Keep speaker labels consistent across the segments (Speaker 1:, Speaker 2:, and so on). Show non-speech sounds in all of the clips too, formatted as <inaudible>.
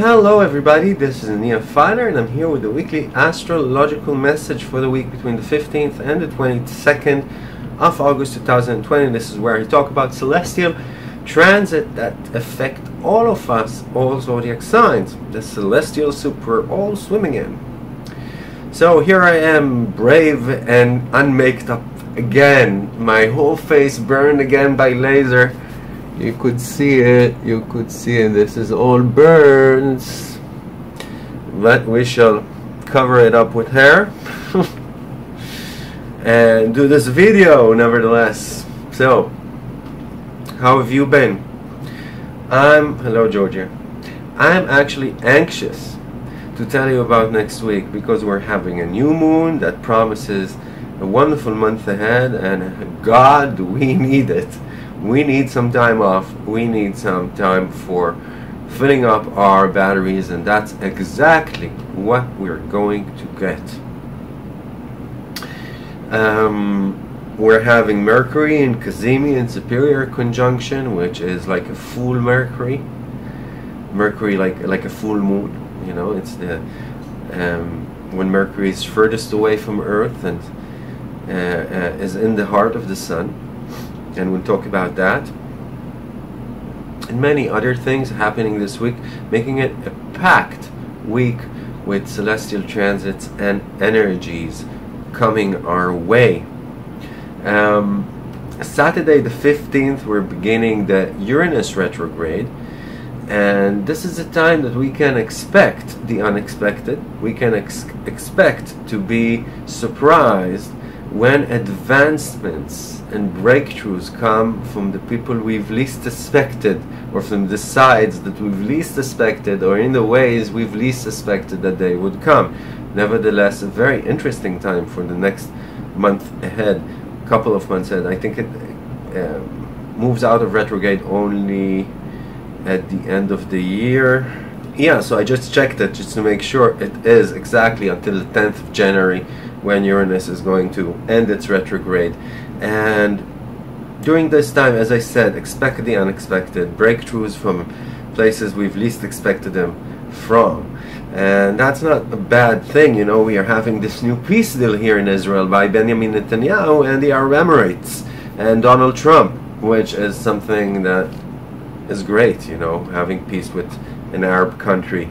Speaker 1: Hello everybody, this is Nia Fyler and I'm here with the weekly astrological message for the week between the 15th and the 22nd of August 2020. This is where I talk about celestial transit that affect all of us, all zodiac signs, the celestial soup we're all swimming in. So here I am, brave and unmaked up again. My whole face burned again by laser you could see it you could see it. This is all burns. But we shall cover it up with hair <laughs> and do this video nevertheless. So how have you been? I'm hello Georgia. I'm actually anxious to tell you about next week because we're having a new moon that promises a wonderful month ahead and God we need it we need some time off. We need some time for filling up our batteries, and that's exactly what we're going to get. Um, we're having Mercury in Cazimi in Superior conjunction, which is like a full Mercury. Mercury, like like a full moon. You know, it's the um, when Mercury is furthest away from Earth and uh, uh, is in the heart of the Sun and we'll talk about that. And many other things happening this week making it a packed week with celestial transits and energies coming our way. Um, Saturday the 15th we're beginning the Uranus retrograde and this is a time that we can expect the unexpected. We can ex expect to be surprised when advancements and breakthroughs come from the people we've least suspected or from the sides that we've least suspected or in the ways we've least suspected that they would come. Nevertheless, a very interesting time for the next month ahead, couple of months ahead. I think it uh, moves out of retrograde only at the end of the year. Yeah, so I just checked it just to make sure it is exactly until the 10th of January when Uranus is going to end its retrograde. And during this time, as I said, expect the unexpected, breakthroughs from places we've least expected them from. And that's not a bad thing, you know. We are having this new peace deal here in Israel by Benjamin Netanyahu and the Arab Emirates and Donald Trump, which is something that is great, you know, having peace with an Arab country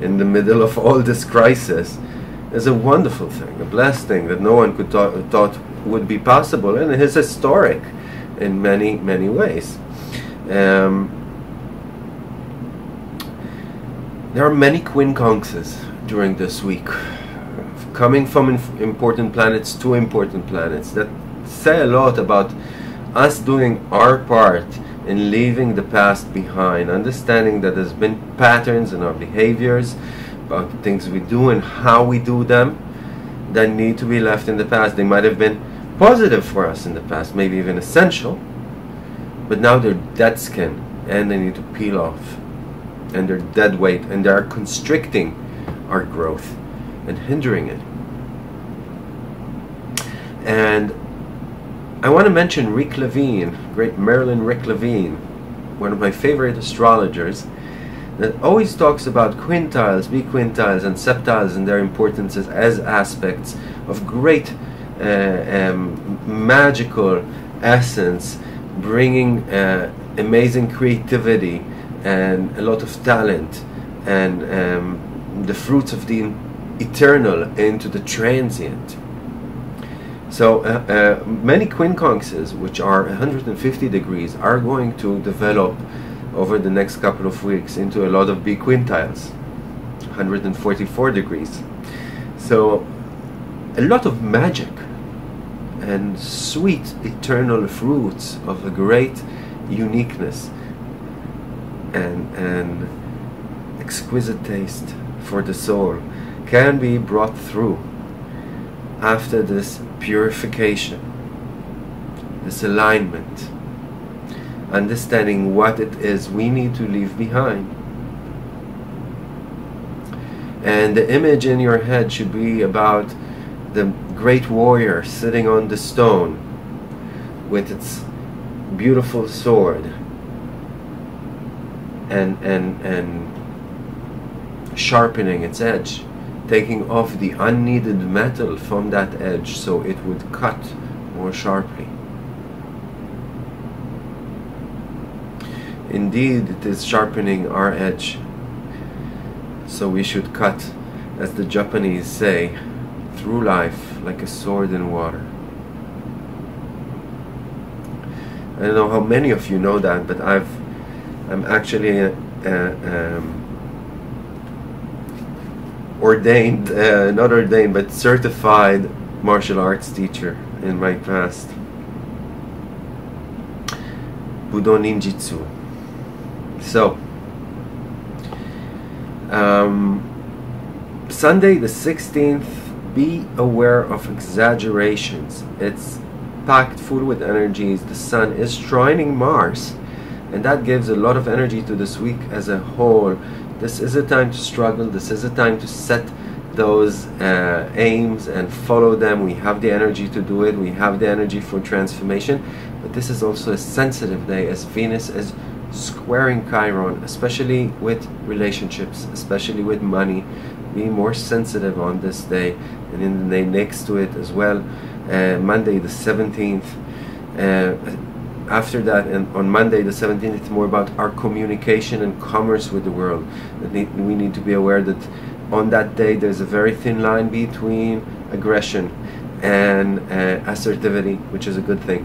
Speaker 1: in the middle of all this crisis is a wonderful thing, a blessed thing that no one could th- thought would be possible, and it is historic in many many ways. Um, there are many quincunxes during this week, coming from inf- important planets to important planets that say a lot about us doing our part in leaving the past behind, understanding that there's been patterns in our behaviors about things we do and how we do them that need to be left in the past. They might have been positive for us in the past, maybe even essential, but now they're dead skin and they need to peel off. And they're dead weight and they are constricting our growth and hindering it. And I want to mention Rick Levine, great Marilyn Rick Levine, one of my favorite astrologers that always talks about quintiles, biquintiles, and septiles and their importances as aspects of great uh, um, magical essence, bringing uh, amazing creativity and a lot of talent and um, the fruits of the eternal into the transient. So uh, uh, many quincunxes, which are 150 degrees, are going to develop over the next couple of weeks into a lot of biquintiles, 144 degrees. So a lot of magic and sweet eternal fruits of a great uniqueness and, and exquisite taste for the soul can be brought through after this purification, this alignment understanding what it is we need to leave behind. And the image in your head should be about the great warrior sitting on the stone with its beautiful sword and and and sharpening its edge, taking off the unneeded metal from that edge so it would cut more sharply. Indeed, it is sharpening our edge. So we should cut, as the Japanese say, through life like a sword in water. I don't know how many of you know that, but I've I'm actually a, a, um, ordained, uh, not ordained, but certified martial arts teacher in my past. Budo Ninjitsu. So, um, Sunday the 16th, be aware of exaggerations. It's packed full with energies. The sun is trining Mars, and that gives a lot of energy to this week as a whole. This is a time to struggle, this is a time to set those uh, aims and follow them. We have the energy to do it, we have the energy for transformation, but this is also a sensitive day as Venus is squaring Chiron, especially with relationships, especially with money. Be more sensitive on this day and in the day next to it as well. Uh, Monday the 17th. Uh, after that, and on Monday the 17th, it's more about our communication and commerce with the world. We need to be aware that on that day there's a very thin line between aggression and uh, assertivity, which is a good thing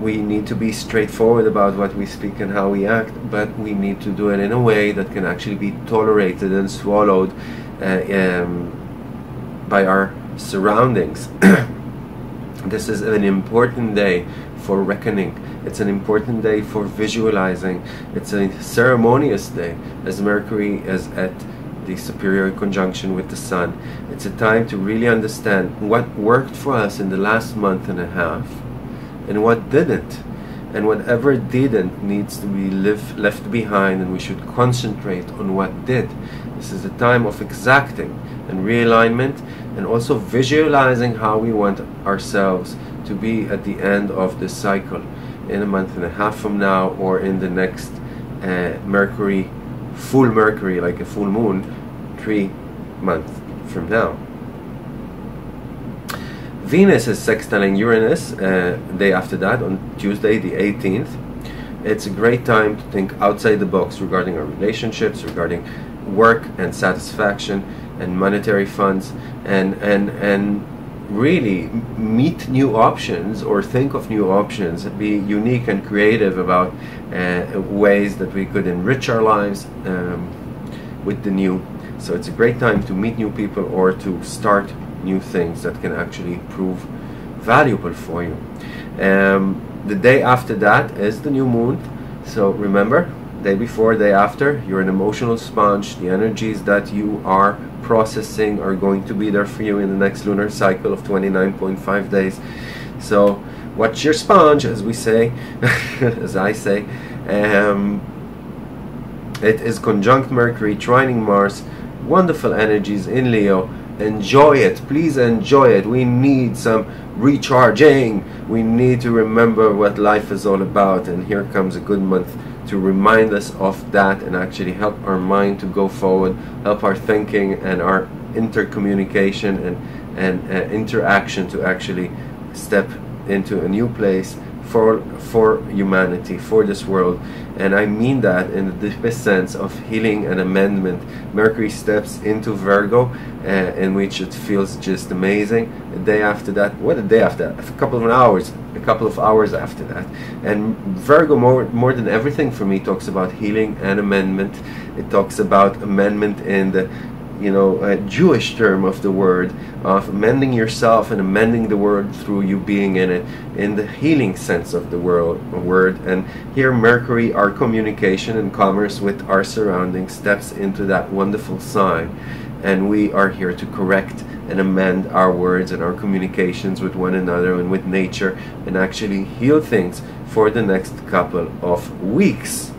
Speaker 1: we need to be straightforward about what we speak and how we act, but we need to do it in a way that can actually be tolerated and swallowed uh, um, by our surroundings. <coughs> this is an important day for reckoning. It's an important day for visualizing. It's a ceremonious day as Mercury is at the superior conjunction with the Sun. It's a time to really understand what worked for us in the last month and a half and what didn't. And whatever didn't needs to be live, left behind, and we should concentrate on what did. This is a time of exacting and realignment, and also visualizing how we want ourselves to be at the end of this cycle in a month and a half from now, or in the next uh, Mercury, full Mercury, like a full moon, three months from now. Venus is sextiling Uranus uh, day after that on Tuesday the 18th. It's a great time to think outside the box regarding our relationships, regarding work and satisfaction and monetary funds and and and really meet new options or think of new options be unique and creative about uh, ways that we could enrich our lives um, with the new so it's a great time to meet new people or to start new things that can actually prove valuable for you. Um, the day after that is the new moon. So remember, day before, day after, you're an emotional sponge. The energies that you are processing are going to be there for you in the next lunar cycle of 29.5 days. So watch your sponge, as we say, <laughs> as I say. Um, it is conjunct Mercury, trining Mars, wonderful energies in Leo. Enjoy it. Please enjoy it. We need some recharging. We need to remember what life is all about. And here comes a good month to remind us of that and actually help our mind to go forward help our thinking and our intercommunication and and uh, interaction to actually step into a new place for for humanity, for this world, and I mean that in the deepest sense of healing and amendment. Mercury steps into Virgo, uh, in which it feels just amazing. The day after that, what a day after that, a couple of hours, a couple of hours after that, and Virgo more more than everything for me talks about healing and amendment. It talks about amendment in the you know, a Jewish term of the word, of amending yourself and amending the word through you being in it, in the healing sense of the world, word. And here, Mercury, our communication and commerce with our surroundings, steps into that wonderful sign. And we are here to correct and amend our words and our communications with one another and with nature and actually heal things for the next couple of weeks.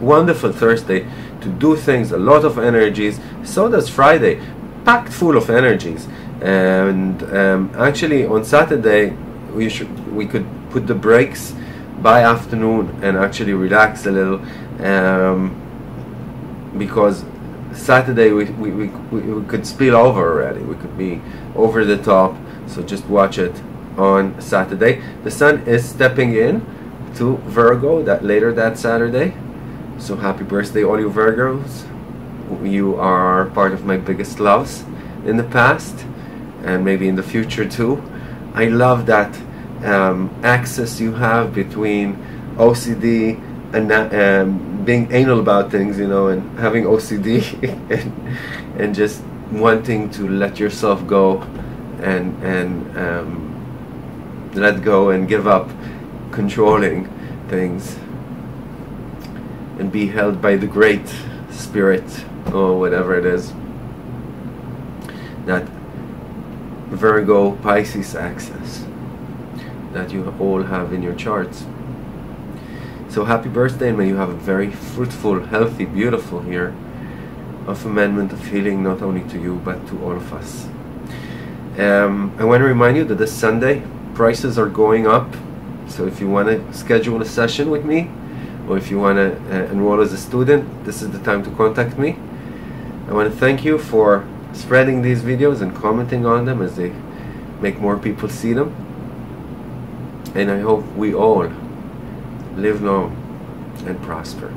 Speaker 1: Wonderful Thursday to do things, a lot of energies. So does Friday, packed full of energies. And um, actually, on Saturday, we should we could put the brakes by afternoon and actually relax a little, um, because Saturday we, we, we, we could spill over already. We could be over the top. So just watch it on Saturday. The sun is stepping in to Virgo that later that Saturday. So happy birthday all you Virgos. You are part of my biggest loves in the past and maybe in the future too. I love that um, access you have between OCD and um, being anal about things, you know, and having OCD <laughs> and, and just wanting to let yourself go and and um, let go and give up controlling things and be held by the great spirit or whatever it is that Virgo Pisces axis that you all have in your charts. So happy birthday and may you have a very fruitful, healthy, beautiful year of amendment, of healing, not only to you but to all of us. Um, I want to remind you that this Sunday prices are going up. So if you want to schedule a session with me, or if you want to uh, enroll as a student, this is the time to contact me. I want to thank you for spreading these videos and commenting on them as they make more people see them. And I hope we all live long and prosper.